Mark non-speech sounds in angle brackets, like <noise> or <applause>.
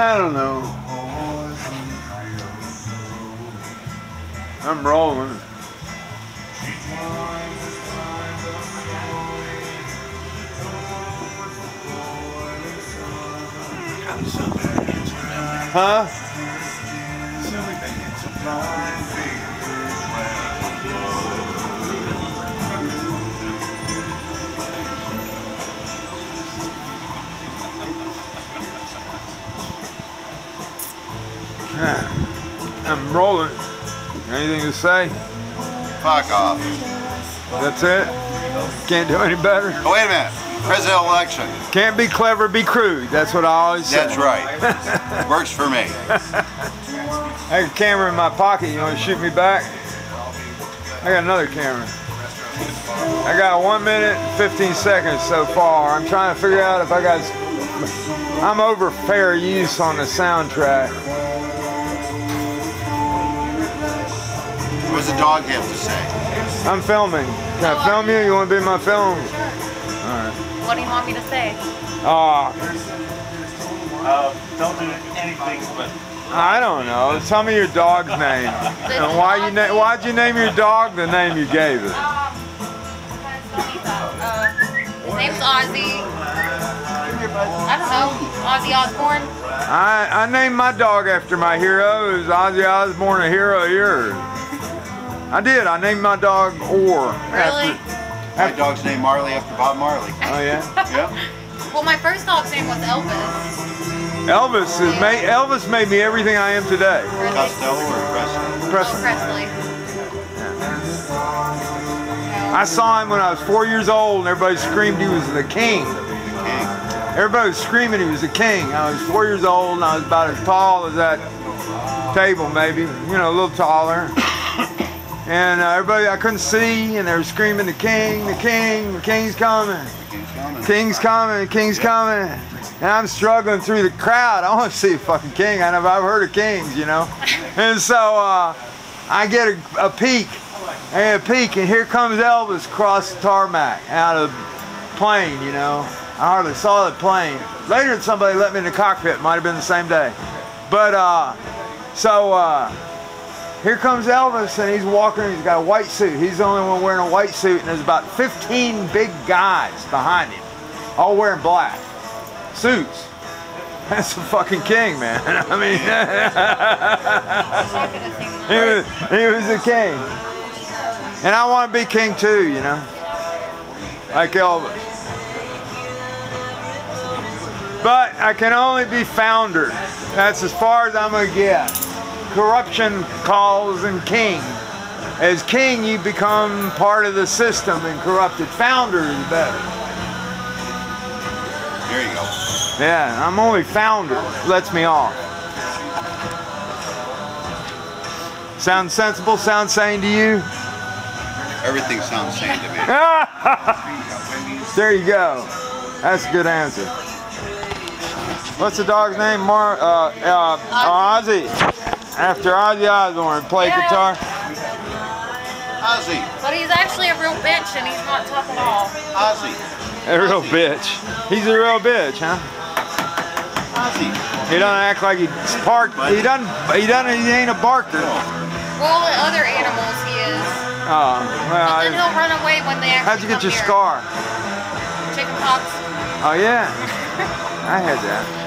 I don't know. I'm rolling. Huh? I'm rolling. Anything to say? Fuck off. That's it? Can't do any better? Oh, wait a minute. President election. Can't be clever, be crude. That's what I always say. That's right. <laughs> Works for me. <laughs> I got a camera in my pocket. You want to shoot me back? I got another camera. I got one minute and 15 seconds so far. I'm trying to figure out if I got. I'm over fair use on the soundtrack. What does the dog have to say? I'm filming. Can I film you? You want to be in my film? Sure. All right What do you want me to say? Ah, Uh, don't do anything but I don't know. Tell me your dog's name. <laughs> And why you na- why'd you name your dog the name you gave it? Uh, his name's Ozzy. I don't know. Ozzy Osbourne. I, I named my dog after my hero. Is Ozzy Osbourne a hero of yours? I did. I named my dog Orr. Really? My dog's named Marley after Bob Marley. Oh yeah. Yep. Well, my first dog's name was Elvis. Elvis is made. Elvis made me everything I am today. Really? Costello or Presley? Preston. Presley. I saw him when I was four years old, and everybody screamed he was the king. King. Everybody was screaming he was the king. I was four years old, and I was about as tall as that table, maybe. You know, a little taller. And uh, everybody, I couldn't see, and they were screaming, "The king, the king, the king's coming." the King's coming. King's coming, King's coming. And I'm struggling through the crowd. I want to see a fucking king. I know I've heard of kings, you know. <laughs> And so uh, I get a, a peek, and a peek, and here comes Elvis across the tarmac out of the plane, you know. I hardly saw the plane. Later, somebody let me in the cockpit. Might have been the same day. But uh, so uh, here comes Elvis, and he's walking. He's got a white suit. He's the only one wearing a white suit, and there's about 15 big guys behind him, all wearing black suits. <laughs> That's a fucking king, man. <laughs> I mean, <laughs> he was he was the king, and I want to be king too, you know, like Elvis. But I can only be founder. That's as far as I'm gonna get. Corruption calls and king. As king, you become part of the system and corrupted. Founder is better. There you go. Yeah, I'm only founder. Lets me off. Sound sensible? Sound sane to you? Everything sounds sane to me. <laughs> there you go. That's a good answer. What's the dog's name? Mar uh, uh, Ozzy. After Ozzy Osbourne played Yeah. guitar. Ozzy. But he's actually a real bitch, and he's not tough at all. Ozzy. A real bitch. He's a real bitch, huh? Ozzy. He doesn't act like he's parked. He doesn't. He doesn't. He ain't a barker. Well, the other animals he is. Oh, But then well. he'll run away when they actually How'd you get your here. scar? Chicken pox. Oh yeah. <laughs> I had that.